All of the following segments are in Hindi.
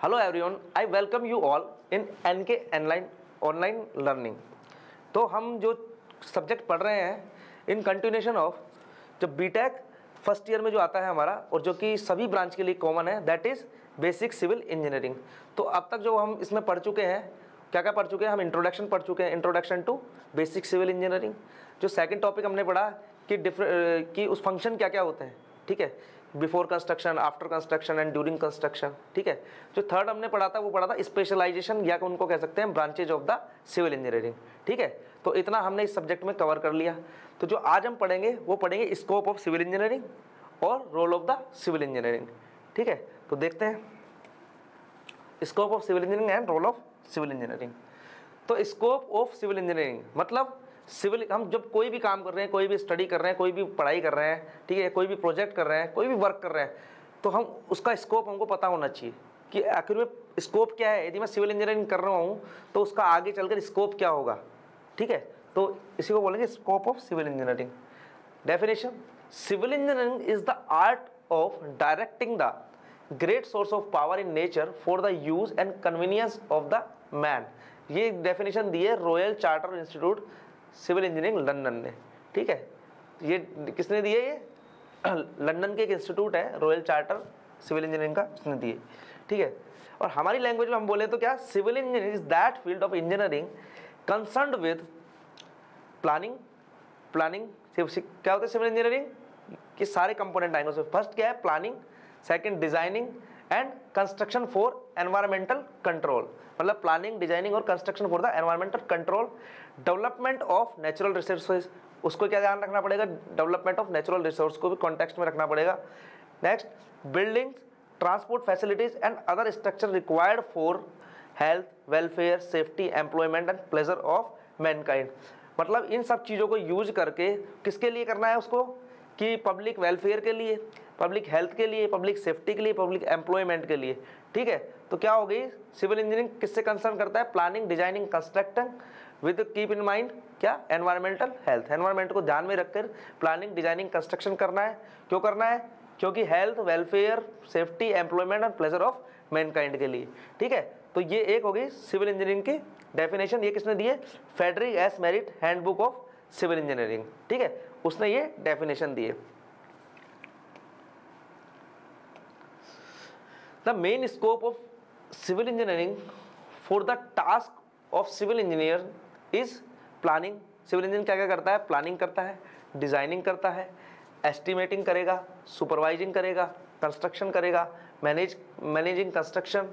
Hello everyone I welcome you all in N K online online learning तो हम जो सब्जेक्ट पढ़ रहे हैं इन कंटिन्यूशन ऑफ़ जो बीटेक फ़र्स्ट ईयर में जो आता है हमारा, और जो कि सभी ब्रांच के लिए कॉमन है that is basic civil engineering तो अब तक जो हम इसमें पढ़ चुके हैं क्या क्या पढ़ चुके हैं, हम इंट्रोडक्शन पढ़ चुके हैं introduction to basic civil engineering जो सेकंड टॉपिक हमने पढ़ा, कि डिफरेंट कि उस फ़ंक्शन क्या क्या होते हैं, ठीक है? Before construction, after construction and during construction ठीक है? जो थर्ड हमने पढ़ा था, वो पढ़ा था स्पेशलाइजेशन या उनको कह सकते हैं branches of the civil engineering ठीक है? तो इतना हमने इस सब्जेक्ट में कवर कर लिया। तो जो आज हम पढ़ेंगे, वो पढ़ेंगे स्कोप ऑफ़ सिविल इंजीनियरिंग और role of the civil engineering ठीक है? तो देखते हैं। Scope of civil engineering and role of civil engineering तो स्कोप ऑफ़ सिविल इंजीनियरिंग मतलब सिविल, हम जब कोई भी काम कर रहे हैं, कोई भी स्टडी कर रहे हैं, कोई भी पढ़ाई कर रहे हैं, ठीक है, कोई भी प्रोजेक्ट कर रहे हैं, कोई भी वर्क कर रहे हैं तो हम, उसका स्कोप हमको पता होना चाहिए कि आखिर में स्कोप क्या है। यदि मैं सिविल इंजीनियरिंग कर रहा हूँ तो उसका आगे चलकर स्कोप क्या होगा, ठीक है? तो इसी को बोलेंगे scope of civil engineering definition civil engineering is the art of directing the great source of power in nature for the use and convenience of the man ये डेफिनेशन दी है royal charter institute civil engineering London ने ठीक है? ये किसने दिए ये? लंदन के एक इंस्टीट्यूट है, रॉयल चार्टर सिविल इंजीनियरिंग का, उसने दिए, ठीक है? और हमारी लैंग्वेज में हम बोले तो क्या? Civil engineering is that field of engineering concern with planning planning क्या होता है सिविल इंजीनियरिंग? कि सारे कंपोनेंट आएँगे, उसमें फ़र्स्ट क्या है? Planning second designing and construction for environmental control मतलब प्लानिंग डिज़ाइनिंग और construction for the environmental control development of natural resources उसको क्या ध्यान रखना पड़ेगा? डेवलपमेंट ऑफ़ नेचुरल रिसोर्स को भी कॉन्टेक्स्ट में रखना पड़ेगा। Next building transport facilities and other structure required for health welfare safety employment and pleasure of mankind मतलब इन सब चीज़ों को यूज़ करके किसके लिए करना है उसको? कि पब्लिक वेलफेयर के लिए। पब्लिक हेल्थ के लिए पब्लिक सेफ्टी के लिए पब्लिक एम्प्लॉयमेंट के लिए। ठीक है? तो क्या हो गई सिविल इंजीनियरिंग किससे कंसर्न करता है? Planning designing constructing with keep in mind क्या? एनवायरमेंटल हेल्थ एनवायरमेंट को ध्यान में रखकर प्लानिंग डिज़ाइनिंग कंस्ट्रक्शन करना है। क्यों करना है? क्योंकि health welfare safety employment and pleasure of mankind के लिए। ठीक है? तो ये एक हो गई सिविल इंजीनियरिंग की डेफिनेशन ये किसने दिए? Frederick S Merritt handbook of civil engineering ठीक है? उसने ये डेफिनेशन दिए। The main scope of civil engineering for the task of civil engineer is planning civil engineer क्या क्या करता है? प्लानिंग करता है डिज़ाइनिंग करता है एस्टिमेटिंग करेगा सुपरवाइजिंग करेगा कंस्ट्रक्शन करेगा manage managing construction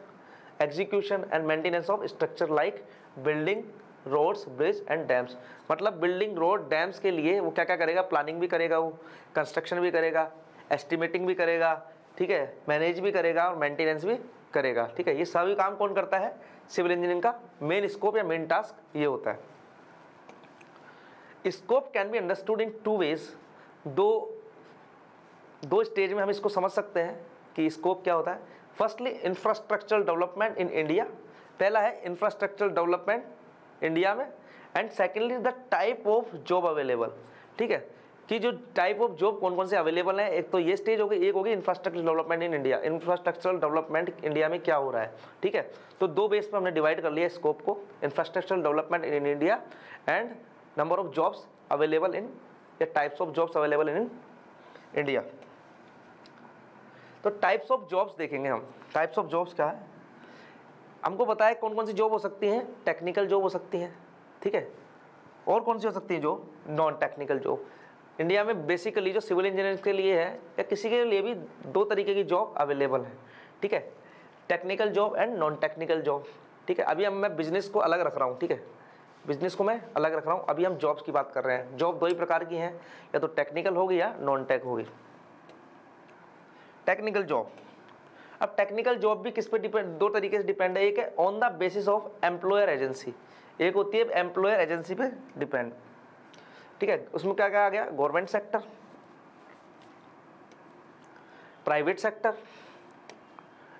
execution and maintenance of structure like building roads bridge and dams मतलब बिल्डिंग रोड डैम्स के लिए वो क्या क्या करेगा? प्लानिंग भी करेगा वो कंस्ट्रक्शन भी करेगा एस्टिमेटिंग भी करेगा ठीक है मैनेज भी करेगा और मेंटेनेंस भी करेगा। ठीक है, ये सभी काम कौन करता है? सिविल इंजीनियरिंग का मेन स्कोप या मेन टास्क ये होता है। Scope can be understood in two ways दो दो स्टेज में हम इसको समझ सकते हैं कि स्कोप क्या होता है। Firstly infrastructural development in India पहला है इंफ्रास्ट्रक्चरल डेवलपमेंट इंडिया में। And secondly the type of job available ठीक है कि जो टाइप ऑफ़ जॉब कौन कौन से अवेलेबल है, एक तो ये स्टेज होगी, एक होगी infrastructure development in India infrastructural development India में क्या हो रहा है? ठीक है? तो दो बेस पर हमने डिवाइड कर लिया स्कोप को infrastructural development in India and number of jobs available in या types of jobs available in India तो टाइप्स ऑफ़ जॉब्स देखेंगे हम। टाइप्स ऑफ़ जॉब्स क्या है? हमको है कौन कौन सी जॉब हो सकती हैं? टेक्निकल जॉब हो सकती हैं, ठीक है? और कौन सी हो सकती है job non technical job India में बेसिकली जो सिविल इंजीनियर के लिए है, या किसी के लिए भी दो तरीके की जॉब अवेलेबल है, ठीक है? Technical job and non technical job ठीक है? अभी हम, मैं बिज़नेस को अलग रख रहा हूँ, ठीक है? बिज़नेस को मैं अलग रख रहा हूँ। अभी हम जॉब्स की बात कर रहे हैं। जॉब दो ही प्रकार की हैं। या तो टेक्निकल होगी या नॉन टेक होगी। टेक्निकल जॉब अब टेक्निकल जॉब भी किस पे डिपेंड दो तरीके से डिपेंड है। एक है on the basis of employer agency एक होती है एम्प्लॉयर एजेंसी पे डिपेंड ठीक है, उसमें क्या क्या आ गया? Government sector private sector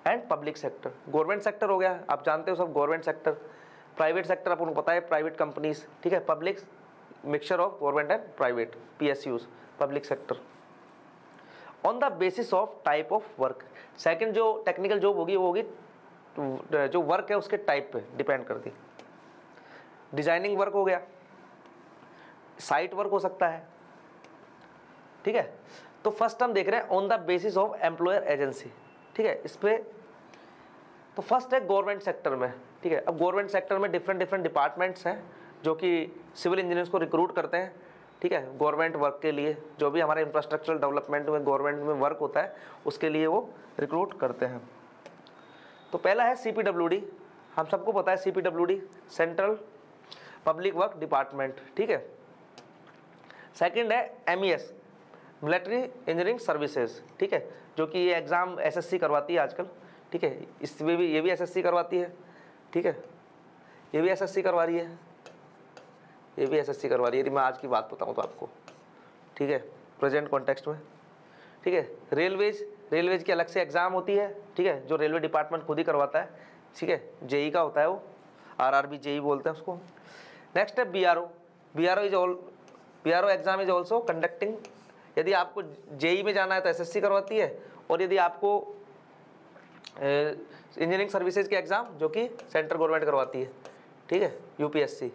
and public sector government sector हो गया, आप जानते हो सब गवर्नमेंट सेक्टर प्राइवेट सेक्टर आपको पता है प्राइवेट कंपनीज़ ठीक है public mixture of government and private P S U's public sector on the basis of type of work second जो टेक्निकल जॉब होगी, वो होगी, जो वर्क है, उसके टाइप पे डिपेंड करती. डिज़ाइनिंग वर्क हो गया. साइट वर्क हो सकता है। ठीक है? तो फ़र्स्ट हम देख रहे हैं on the basis of employer agency ठीक है? इस पर तो फ़र्स्ट है गवर्नमेंट सेक्टर में। ठीक है? अब गवर्नमेंट सेक्टर में डिफरेंट डिफरेंट डिपार्टमेंट्स हैं, जो कि सिविल इंजीनियर्स को रिक्रूट करते हैं। ठीक है? गवर्नमेंट वर्क के लिए जो भी हमारे इंफ्रास्ट्रक्चर डेवलपमेंट में गवर्नमेंट में वर्क होता है, उसके लिए वो रिक्रूट करते हैं। तो पहला है सीपीडब्ल्यूडी हम सबको पता है CPWD central public work department ठीक है? सेकंड है एम मिलिट्री इंजीनियरिंग सर्विसेज़ ठीक है? जो कि ये एग्ज़ाम एसएससी करवाती है आजकल, ठीक है? इसमें भी ये भी एसएससी करवाती है, ठीक है? ये भी एसएससी करवा रही है। ये भी एसएससी करवा रही है। यदि मैं आज की बात बताऊँ तो आपको, ठीक है? प्रेजेंट कॉन्टेक्स्ट में, ठीक है? रेलवेज रेलवेज की अलग से एग्ज़ाम होती है, ठीक है? जो रेलवे डिपार्टमेंट खुद ही करवाता है, ठीक है? जेई का होता है वो आर आर बी जेई बोलते हैं उसको। नेक्स्ट है B R O B R O is all B R O exam is also conducting यदि आपको जेई में जाना है तो एसएससी करवाती है, और यदि आपको इंजीनियरिंग सर्विसेज़ के एग्ज़ाम जो कि सेंट्रल गवर्नमेंट करवाती है, ठीक है यूपीएससी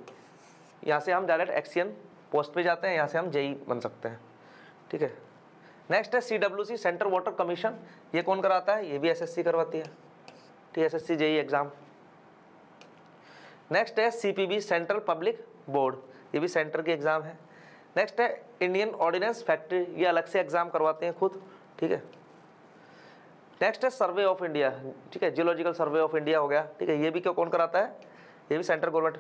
यहाँ से हम डायरेक्ट एक्सीएन पोस्ट पे जाते हैं, यहाँ से हम जेई बन सकते हैं, ठीक है। नेक्स्ट है सी सेंट्रल वाटर कमीशन ये कौन कराता है? ये भी एस एस सी करवाती है, ठीक है एस जेई एग्ज़ाम नेक्स्ट है C P B central public board ये भी सेंटर की एग्ज़ाम है। नेक्स्ट है इंडियन ऑर्डिनेंस फैक्ट्री ये अलग से एग्ज़ाम करवाते हैं खुद, ठीक है? नेक्स्ट है सर्वे ऑफ़ इंडिया ठीक है जियोलॉजिकल सर्वे ऑफ़ इंडिया हो गया, ठीक है? ये भी क्यों, कौन कराता है? ये भी सेंट्रल गवर्नमेंट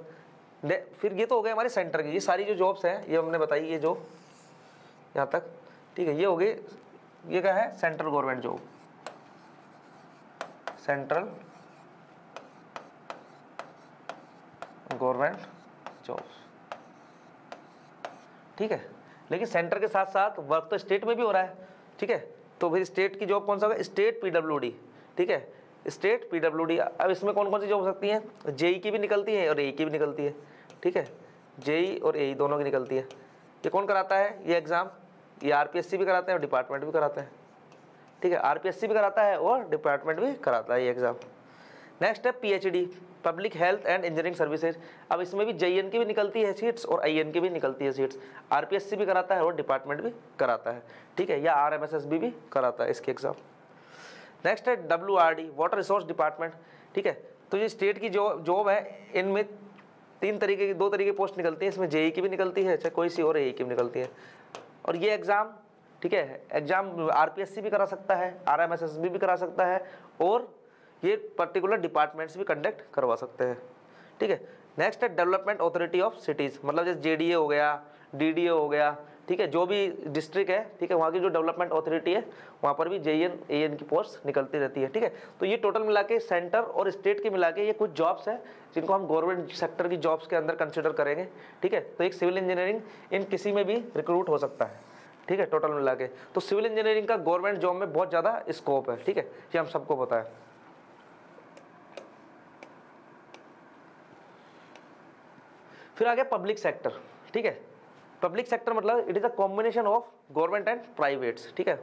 फिर ये तो हो गया हमारे सेंटर की। ये सारी जो जॉब्स हैं, ये हमने बताई, ये जॉब यहाँ तक, ठीक है? ये हो गई ये क्या है? Central government job central government jobs ठीक है? लेकिन सेंटर के साथ साथ वर्क तो स्टेट में भी हो रहा है, ठीक है? तो फिर स्टेट की जॉब कौन सा होगा? स्टेट पीडब्ल्यूडी ठीक है? स्टेट पीडब्ल्यूडी अब इसमें कौन कौन सी जॉब हो सकती हैं? जेई की भी निकलती है और ए की भी निकलती है, ठीक है? जेई और एई दोनों की निकलती है। ये कौन कराता है? ये एग्ज़ाम ये आरपीएससी भी कराते हैं और डिपार्टमेंट भी कराते हैं, ठीक है? आरपीएससी भी कराता है और डिपार्टमेंट भी कराता है ये एग्ज़ाम नेक्स्ट है PHD public health and engineering services अब इसमें भी जे की भी निकलती है सीट्स और आईएन की भी निकलती है सीट्स आरपीएससी भी कराता है और डिपार्टमेंट भी कराता है। ठीक है, या आरएमएसएसबी भी भी कराता है इसके एग्ज़ाम नेक्स्ट है डब्ल्यूआरडी वाटर रिसोर्स डिपार्टमेंट ठीक है तो ये स्टेट की जो जॉब है। इनमें तीन तरीके की, दो तरीके पोस्ट निकलती है। इसमें जेई की भी निकलती है, चाहे कोई सी और ए की भी निकलती है। और ये एग्ज़ाम ठीक है एग्ज़ाम आरपीएससी भी करा सकता है आरएमएसएसबी भी करा सकता है, और ये पर्टिकुलर डिपार्टमेंट्स भी कंडक्ट करवा सकते हैं। ठीक है? नेक्स्ट है डेवलपमेंट अथॉरिटी ऑफ़ सिटीज़ मतलब जैसे जेडीए हो गया डीडीए हो गया, ठीक है? जो भी डिस्ट्रिक्ट है, ठीक है? वहाँ की जो डेवलपमेंट अथॉरिटी है, वहाँ पर भी जे ए एन की पोस्ट निकलती रहती है, ठीक है? तो ये टोटल मिला के सेंटर और स्टेट के मिला के ये कुछ जॉब्स हैं, जिनको हम गवर्नमेंट सेक्टर की जॉब्स के अंदर कंसिडर करेंगे, ठीक है? तो एक सिविल इंजीनियरिंग इन किसी में भी रिक्रूट हो सकता है, ठीक है? टोटल मिला के। तो सिविल इंजीनियरिंग का गवर्नमेंट जॉब में बहुत ज़्यादा स्कोप है, ठीक है? ये हम सबको पता है। फिर आ गया पब्लिक सेक्टर ठीक है? पब्लिक सेक्टर मतलब it is a combination of government and privates ठीक है?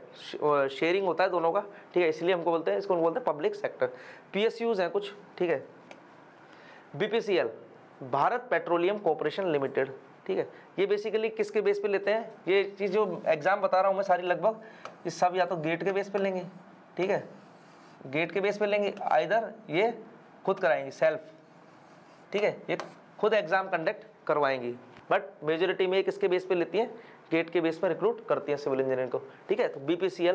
शेयरिंग होता है दोनों का, ठीक है? इसलिए हमको बोलते हैं, इसको बोलते हैं पब्लिक सेक्टर पीएसयूज हैं कुछ, ठीक है? BPCL Bharat petroleum corporation limited, ठीक है? ये बेसिकली किसके बेस पे लेते हैं? ये चीज़ जो एग्ज़ाम बता रहा हूँ मैं सारी लगभग, ये सब या तो गेट के बेस पे लेंगे, ठीक है? गेट के बेस पे लेंगे आइधर ये खुद कराएँगे सेल्फ ठीक है? ये खुद एग्ज़ाम कंडक्ट करवाएँगी। बट मेजोरिटी में किसके बेस पे लेती है? गेट के बेस पर रिक्रूट करती है सिविल इंजीनियर को। ठीक है? तो बी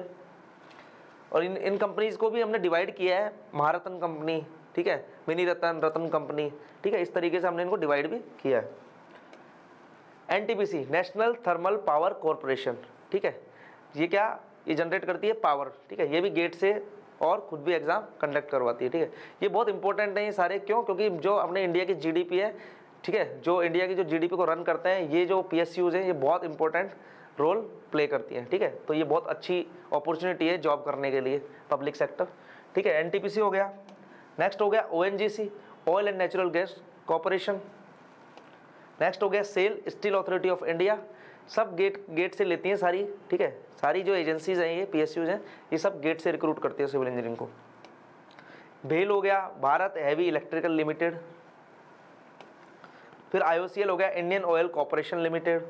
और इन इन कंपनीज़ को भी हमने डिवाइड किया है। महारत्न कंपनी ठीक है? मिनी रतन रतन कंपनी ठीक है? इस तरीके से हमने इनको डिवाइड भी किया है। NTPC national thermal power corporation ठीक है? ये क्या? ये जनरेट करती है पावर ठीक है? ये भी गेट से और खुद भी एग्ज़ाम कंडक्ट करवाती है, ठीक है? ये बहुत इंपॉर्टेंट है ये सारे। क्यों? क्योंकि जो अपने इंडिया की जीडीपी है ठीक है, जो इंडिया की जो जीडीपी को रन करते हैं, ये जो पी हैं, ये बहुत इंपॉर्टेंट रोल प्ले करती हैं, ठीक है? तो ये बहुत अच्छी अपॉर्चुनिटी है जॉब करने के लिए पब्लिक सेक्टर ठीक है एनटीपीसी हो गया नेक्स्ट हो गया ONGC oil and natural gas corporation next हो गया SAIL steel authority of India सब गेट गेट से लेती हैं सारी, ठीक है? सारी जो एजेंसीज हैं, ये पी हैं, ये सब गेट से रिक्रूट करती है सिविल इंजीनियरिंग को। भेल हो गया, भारत हैवी इलेक्ट्रिकल लिमिटेड फिर आईओसीएल हो गया Indian oil corporation limited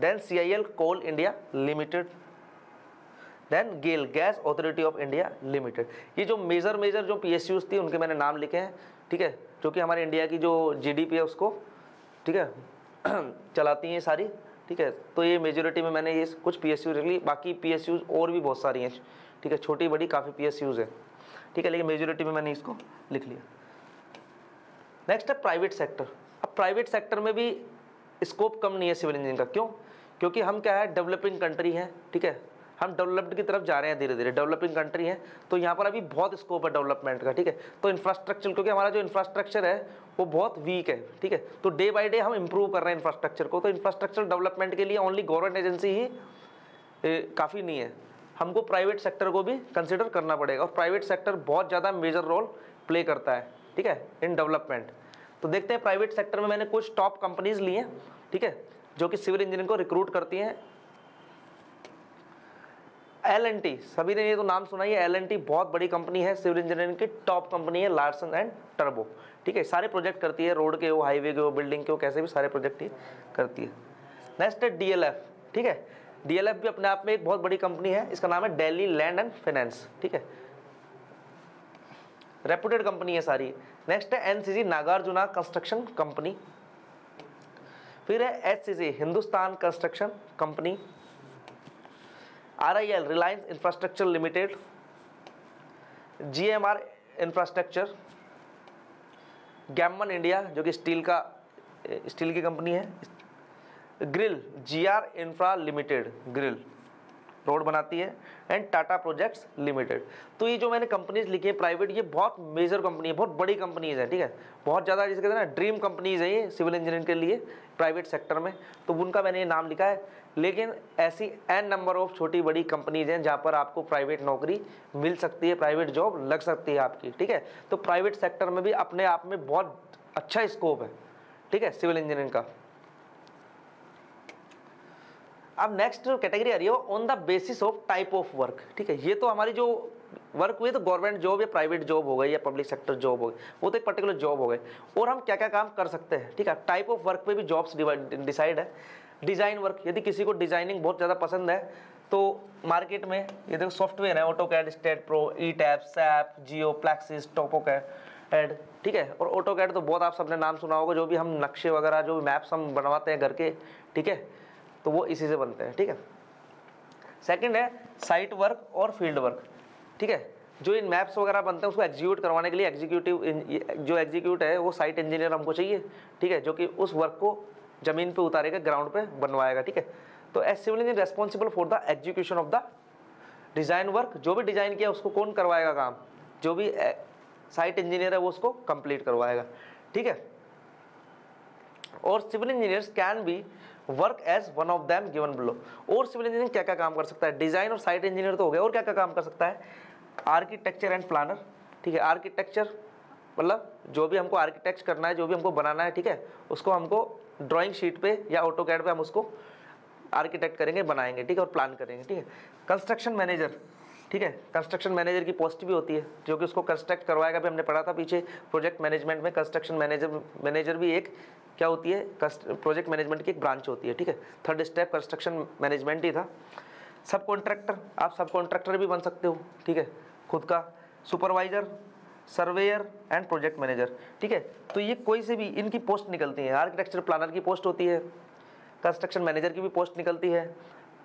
then CIL coal India limited then GAIL gas authority of India limited ये जो मेजर मेजर जो पी थी, उनके मैंने नाम लिखे हैं, ठीक है? जो कि हमारे इंडिया की जो जीडीपी है उसको, ठीक है? चलाती हैं सारी, ठीक है? तो ये मेजोरिटी में मैंने ये कुछ पी एस ली बाकी पी एस और भी बहुत सारी हैं, ठीक है? छोटी, बड़ी, काफ़ी पी एस है, ठीक है? लेकिन मेजोरिटी में मैंने इसको लिख लिया। नेक्स्ट है प्राइवेट सेक्टर अब प्राइवेट सेक्टर में भी स्कोप कम नहीं है सिविल इंजीनियरिंग का. क्यों? क्योंकि हम क्या है डेवलपिंग कंट्री हैं, ठीक है? हम डेवलप्ड की तरफ़ जा रहे हैं धीरे धीरे डेवलपिंग कंट्री है तो यहाँ पर अभी बहुत स्कोप है डेवलपमेंट का, ठीक है? तो इंफ्रास्ट्रक्चर क्योंकि हमारा जो इंफ्रास्ट्रक्चर है, वो बहुत वीक है, ठीक है? तो डे बाई डे हम इंप्रूव कर रहे हैं इंफ्रास्ट्रक्चर को. तो इंफ्रास्ट्रक्चर डेवलपमेंट के लिए ओनली गवर्नमेंट एजेंसी ही काफ़ी नहीं है. हमको प्राइवेट सेक्टर को भी कंसिडर करना पड़ेगा और प्राइवेट सेक्टर बहुत ज़्यादा मेजर रोल प्ले करता है. ठीक है इन डेवलपमेंट तो देखते हैं प्राइवेट सेक्टर में मैंने कुछ टॉप कंपनीज़ ली हैं, ठीक है, जो कि सिविल इंजीनियरिंग को रिक्रूट करती हैं। एल एन टी सभी ने ये तो नाम सुना ही है एल एन टी बहुत बड़ी कंपनी है सिविल इंजीनियरिंग की टॉप कंपनी है लार्सन एंड टर्बो ठीक है सारे प्रोजेक्ट करती है रोड के हो हाईवे के हो बिल्डिंग के हो, कैसे भी सारे प्रोजेक्ट ही करती है। नेक्स्ट है डीएलएफ ठीक है डीएलएफ भी अपने आप में एक बहुत बड़ी कंपनी है, इसका नाम है डेली लैंड एंड फाइनेंस ठीक है। रेपुटेड कंपनी है सारी। नेक्स्ट है एनसीसी नागार्जुना कंस्ट्रक्शन कंपनी फिर है H Hindustan construction company R I L Reliance infrastructure limited G M R infrastructure Gammon India जो कि स्टील का स्टील की कंपनी है। GRIL G R infra limited GRIL road बनाती है एंड टाटा प्रोजेक्ट्स लिमिटेड तो ये जो मैंने कंपनीज़ लिखी है प्राइवेट ये बहुत मेजर कंपनी है, बहुत बड़ी कंपनीज़ है, ठीक है? बहुत ज़्यादा जिसके कहते ना ड्रीम कंपनीज़ है ये सिविल इंजीनियरिंग के लिए प्राइवेट सेक्टर में। तो उनका मैंने ये नाम लिखा है। लेकिन ऐसी एन नंबर ऑफ़ छोटी बड़ी कंपनीज़ हैं, जहाँ पर आपको प्राइवेट नौकरी मिल सकती है प्राइवेट जॉब लग सकती है आपकी, ठीक है? तो प्राइवेट सेक्टर में भी अपने आप में बहुत अच्छा स्कोप है, ठीक है? सिविल इंजीनियरिंग का। अब नेक्स्ट कैटेगरी आ रही है on the basis of type of work ठीक है, ये तो हमारी जो वर्क हुई तो गवर्नमेंट जॉब या प्राइवेट जॉब हो गई या पब्लिक सेक्टर जॉब हो गई, वो तो एक पर्टिकुलर जॉब हो गई। और हम क्या क्या काम कर सकते हैं? ठीक है टाइप ऑफ़ वर्क पे भी जॉब्स डिसाइड है। डिज़ाइन वर्क यदि किसी को डिज़ाइनिंग बहुत ज़्यादा पसंद है तो मार्केट में, ये देखो सॉफ्टवेयर है AutoCAD STAAD Pro ETABS SAP geo Plaxis TopoCAD ठीक है? और ऑटो कैड तो बहुत आप सबने नाम सुना होगा, जो भी हम नक्शे वगैरह, जो भी मैप्स हम बनवाते हैं घर के, ठीक है? तो वो इसी से बनते हैं, ठीक है? सेकंड है साइट वर्क और फ़ील्ड वर्क ठीक है? जो इन मैप्स वगैरह बनते हैं, उसको एग्जीक्यूट करवाने के लिए एग्जीक्यूटिव जो एग्जीक्यूट है, वो साइट इंजीनियर हमको चाहिए, ठीक है? जो कि उस वर्क को ज़मीन पे उतारेगा ग्राउंड पे बनवाएगा, ठीक है? तो as civil engineer responsible for the execution of the design work जो भी डिज़ाइन किया, उसको कौन करवाएगा काम? जो भी साइट इंजीनियर है, वो उसको कंप्लीट करवाएगा, ठीक है? और civil engineers can be work as one of them given below और सिविल इंजीनियर क्या क्या काम कर सकता है? डिज़ाइन और साइट इंजीनियर तो हो गया और क्या क्या काम कर सकता है? आर्किटेक्चर एंड प्लानर ठीक है? आर्किटेक्चर मतलब जो भी हमको आर्किटेक्ट करना है, जो भी हमको बनाना है, ठीक है? उसको हमको ड्राइंग शीट पे या ऑटो कैड पे हम उसको आर्किटेक्ट करेंगे, बनाएँगे, ठीक है? और प्लान करेंगे, ठीक है? कंस्ट्रक्शन मैनेजर ठीक है? कंस्ट्रक्शन मैनेजर की पोस्ट भी होती है, जो कि उसको कंस्ट्रक्ट करवाएगा। भी हमने पढ़ा था पीछे प्रोजेक्ट मैनेजमेंट में कंस्ट्रक्शन मैनेजर मैनेजर भी एक क्या होती है? प्रोजेक्ट मैनेजमेंट की एक ब्रांच होती है, ठीक है? थर्ड स्टेप कंस्ट्रक्शन मैनेजमेंट ही था। सब कॉन्ट्रैक्टर आप सब कॉन्ट्रैक्टर भी बन सकते हो, ठीक है? खुद का supervisor surveyor and project manager ठीक है? तो ये कोई से भी इनकी पोस्ट निकलती है। आर्किटेक्चर प्लानर की पोस्ट होती है कंस्ट्रक्शन मैनेजर की भी पोस्ट निकलती है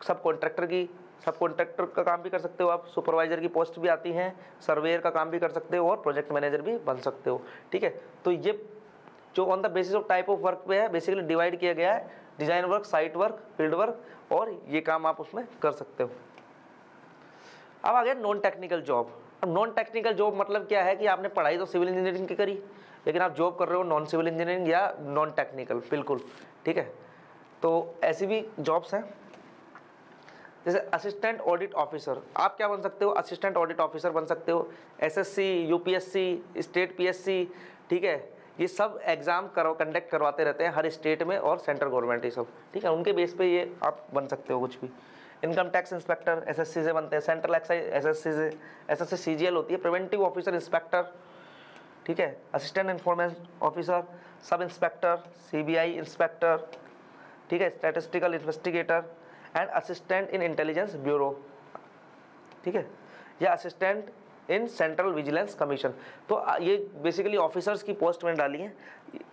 सब कॉन्ट्रैक्टर की सब कॉन्ट्रैक्टर का काम भी कर सकते हो आप, सुपरवाइजर की पोस्ट भी आती हैं, सर्वेयर का काम भी कर सकते हो और प्रोजेक्ट मैनेजर भी बन सकते हो, ठीक है? तो ये जो on the basis of type of work पे है बेसिकली डिवाइड किया गया है design work site work field work और ये काम आप उसमें कर सकते हो। अब आ गया नॉन टेक्निकल जॉब अब नॉन टेक्निकल जॉब मतलब क्या है कि आपने पढ़ाई तो सिविल इंजीनियरिंग की करी, लेकिन आप जॉब कर रहे हो नॉन सिविल इंजीनियरिंग या नॉन टेक्निकल बिल्कुल, ठीक है? तो ऐसी भी जॉब्स हैं। जैसे असिस्टेंट ऑडिट ऑफिसर आप क्या बन सकते हो? असिस्टेंट ऑडिट ऑफिसर बन सकते हो। एसएससी यूपीएससी स्टेट पीएससी ठीक है? ये सब एग्ज़ाम करो कंडक्ट करवाते रहते हैं हर स्टेट में और सेंट्रल गवर्नमेंट ये सब, ठीक है? उनके बेस पे ये आप बन सकते हो कुछ भी। इनकम टैक्स इंस्पेक्टर एसएससी से बनते हैं। सेंट्रल एक्साइज एसएससी से एसएससी सीजीएल होती है। प्रिवेंटिव ऑफिसर इंस्पेक्टर ठीक है? Assistant information officer sub inspector CBI inspector ठीक है? Statistical investigator and assistant in intelligence bureau. ठीक है? या assistant in central vigilance commission. तो ये बेसिकली ऑफिसर्स की पोस्ट में डाली है।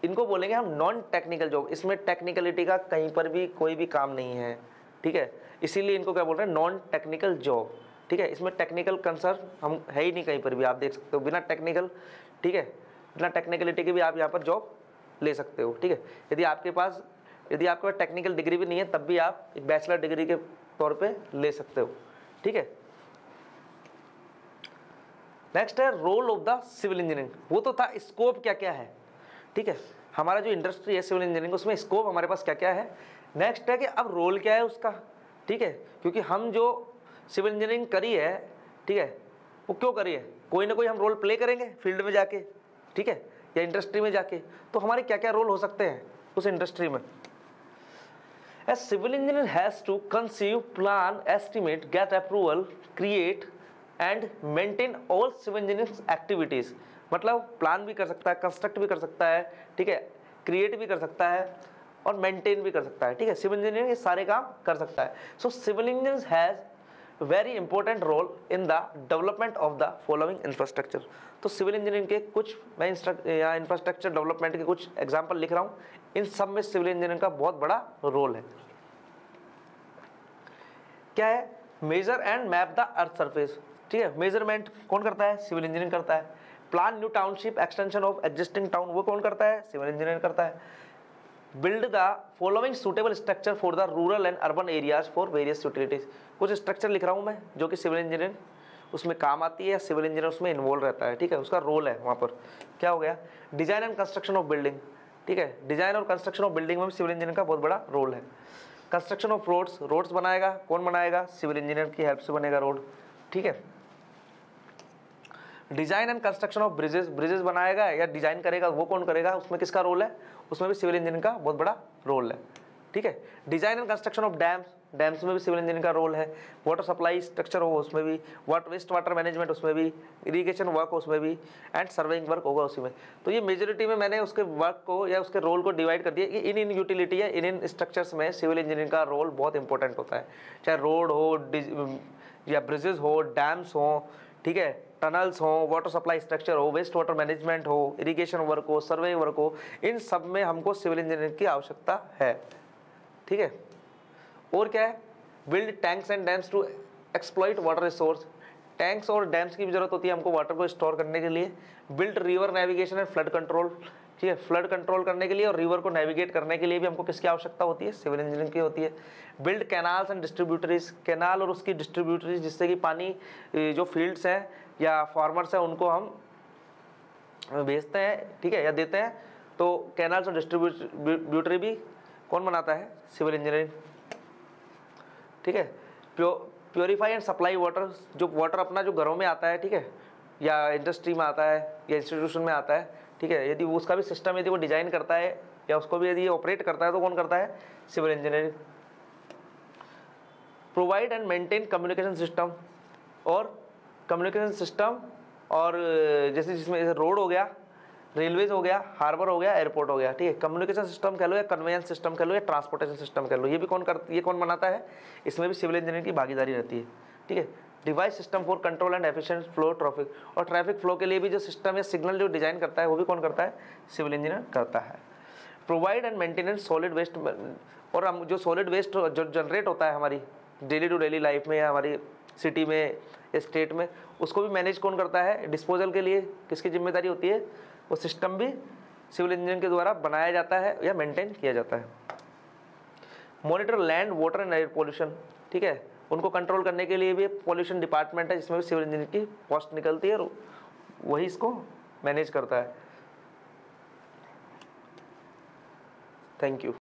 इनको बोलेंगे हम नॉन टेक्निकल जॉब इसमें टेक्निकलिटी का कहीं पर भी कोई भी काम नहीं है। ठीक है? इसीलिए इनको क्या बोल रहे हैं? नॉन टेक्निकल जॉब ठीक है? इसमें टेक्निकल कंसर्न हम है ही नहीं कहीं पर भी। आप देख सकते हो, बिना टेक्निकल ठीक है? बिना टेक्निकलिटी के भी आप यहाँ पर जॉब ले सकते हो। ठीक है? यदि आपके पास यदि आपके पास टेक्निकल डिग्री भी नहीं है, तब भी आप एक बैचलर डिग्री के तौर पे ले सकते हो। ठीक है? नेक्स्ट है role of the civil engineering वो तो था स्कोप क्या क्या है? ठीक है? हमारा जो इंडस्ट्री है सिविल इंजीनियरिंग उसमें स्कोप हमारे पास क्या क्या है? नेक्स्ट है कि अब रोल क्या है उसका? ठीक है? क्योंकि हम जो सिविल इंजीनियरिंग करी है, ठीक है, वो क्यों करी है? कोई ना कोई हम रोल प्ले करेंगे फ़ील्ड में जाके, ठीक है, या इंडस्ट्री में जाके। तो हमारे क्या क्या रोल हो सकते हैं उस इंडस्ट्री में? A civil engineer has to conceive, plan, estimate, get approval, create and maintain all civil engineering activities. मतलब प्लान भी कर सकता है कंस्ट्रक्ट भी कर सकता है ठीक है क्रिएट भी कर सकता है और मेंटेन भी कर सकता है ठीक है सिविल इंजीनियर ये सारे काम कर सकता है so civil engineer has very important role in the development of the following infrastructure तो सिविल इंजीनियरिंग के कुछ मैं इंफ्रास्ट्रक्चर डेवलपमेंट के कुछ एग्ज़ाम्पल लिख रहा हूँ। इन सब में सिविल इंजीनियरिंग का बहुत बड़ा रोल है। क्या है? Measure and map the earth surface ठीक है? मेज़रमेंट कौन करता है? सिविल इंजीनियरिंग करता है। Plan new township extension of existing town वो कौन करता है? सिविल इंजीनियर करता है। Build the following suitable structure for the rural and urban areas for various utilities कुछ स्ट्रक्चर लिख रहा हूँ मैं, जो कि सिविल इंजीनियर उसमें काम आती है सिविल इंजीनियर उसमें इन्वॉल्व रहता है, ठीक है? उसका रोल है वहाँ पर। क्या हो गया? Design and construction of building ठीक है? डिज़ाइन और कंस्ट्रक्शन ऑफ़ बिल्डिंग में सिविल इंजीनियर का बहुत बड़ा रोल है। कंस्ट्रक्शन ऑफ़ रोड्स रोड्स बनाएगा, कौन बनाएगा? सिविल इंजीनियर की हेल्प से बनेगा रोड ठीक है? Design and construction of bridges bridges बनाएगा या डिज़ाइन करेगा, वो कौन करेगा? उसमें किसका रोल है? उसमें भी सिविल इंजीनियर का बहुत बड़ा रोल है, ठीक है? Design and construction of dams dams में भी सिविल इंजीनियर का रोल है वाटर सप्लाई स्ट्रक्चर हो उसमें भी वाटर वेस्ट वाटर मैनेजमेंट उसमें भी इरीगेशन वर्क हो उसमें भी एंड सर्वेइंग वर्क होगा उसी में। तो ये मेजोरिटी में मैंने उसके वर्क को या उसके रोल को डिवाइड कर दिया कि इन इन यूटिलिटी या इन इन स्ट्रक्चर्स में सिविल इंजीनियर का रोल बहुत इंपॉर्टेंट होता है। चाहे रोड हो या ब्रिजेज हो डैम्स हो, ठीक है टनल्स हो वाटर सप्लाई स्ट्रक्चर हो वेस्ट वाटर मैनेजमेंट हो इरीगेशन वर्क हो सर्वे वर्क हो, इन सब में हमको सिविल इंजीनियरिंग की आवश्यकता है। ठीक है? और क्या है? Build tanks and dams to exploit water resource tanks और डैम्स की भी ज़रूरत होती है हमको वाटर को स्टोर करने के लिए. Build river navigation and flood control ठीक है? फ्लड कंट्रोल करने के लिए और रिवर को नेविगेट करने के लिए भी हमको किसकी आवश्यकता होती है? सिविल इंजीनियरिंग की होती है. Build canals and distributaries canal और उसकी डिस्ट्रीब्यूटरीज जिससे कि पानी जो फील्ड्स हैं या फार्मर्स हैं उनको हम भेजते हैं, ठीक है, या देते हैं. तो कैनाल्स और डिस्ट्रीब्यूटरी भी कौन बनाता है? सिविल इंजीनियरिंग ठीक है? प्यो प्योरीफाई एंड सप्लाई वाटर जो वाटर अपना जो घरों में आता है, ठीक है? या इंडस्ट्री में आता है, या इंस्टीट्यूशन में आता है, ठीक है? यदि उसका भी सिस्टम यदि वो डिज़ाइन करता है, या उसको भी यदि ऑपरेट करता है तो कौन करता है? Civil engineering provide and maintain communication system और कम्युनिकेशन सिस्टम और, जैसे जिसमें रोड हो गया रेलवेज हो गया, हार्बर हो गया, एयरपोर्ट हो गया, ठीक है? कम्युनिकेशन सिस्टम कह लो या कन्वेंस सिस्टम कह लो या ट्रांसपोर्टेशन सिस्टम कह लो, ये भी कौन कर, ये कौन बनाता है? इसमें भी सिविल इंजीनियर की भागीदारी रहती है, ठीक है? Device system for control and efficient flow traffic और ट्रैफ़िक फ्लो के लिए भी जो सिस्टम या सिग्नल जो डिज़ाइन करता है, वो भी कौन करता है? सिविल इंजीनियर करता है। Provide and maintenance solid waste और हम जो सॉलिड वेस्ट जो जनरेट होता है हमारी डेली टू डेली लाइफ में या हमारी सिटी में स्टेट में, उसको भी मैनेज कौन करता है? डिस्पोजल के लिए किसकी ज़िम्मेदारी होती है? वो सिस्टम भी सिविल इंजीनियर के द्वारा बनाया जाता है या मेंटेन किया जाता है। Monitor land, water and air pollution, ठीक है? उनको कंट्रोल करने के लिए भी पॉल्यूशन डिपार्टमेंट है, जिसमें भी सिविल इंजीनियर की पोस्ट निकलती है और वही इसको मैनेज करता है। Thank you.